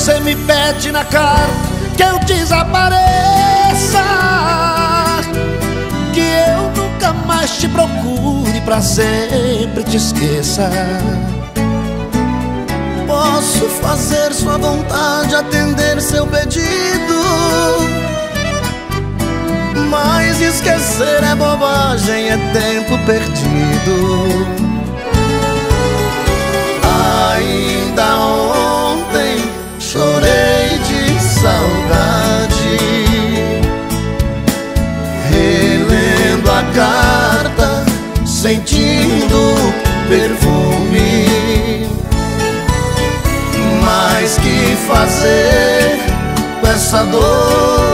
você me pede na cara que eu desapareça. Que eu nunca mais te procure pra sempre te esqueça. Posso fazer sua vontade, atender seu pedido. Mas esquecer é bobagem, é tempo perdido sentindo perfume. Mas que fazer com essa dor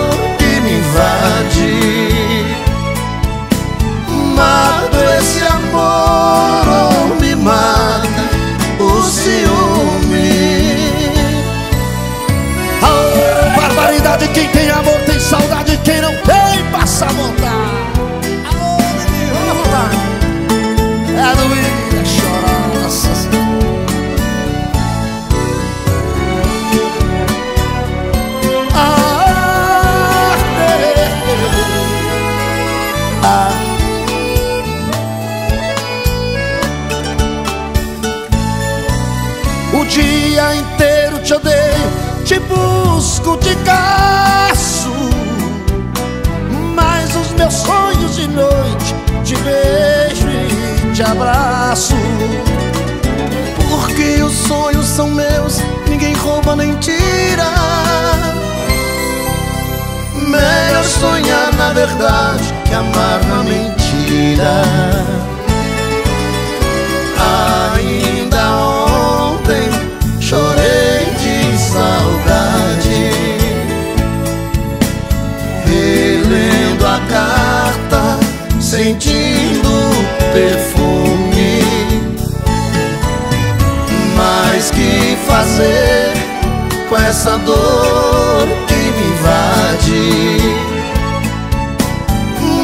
dia inteiro te odeio, te busco, te caço. Mas os meus sonhos de noite te beijo e te abraço. Porque os sonhos são meus, ninguém rouba nem tira. Melhor sonhar na verdade que amar Carta, sentindo perfume. Mas que fazer com essa dor que me invade?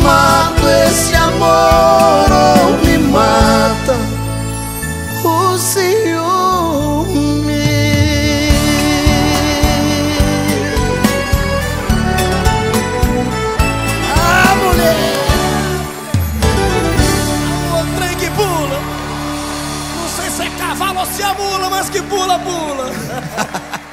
Mato se é cavalo ou se é mula, mas que pula, pula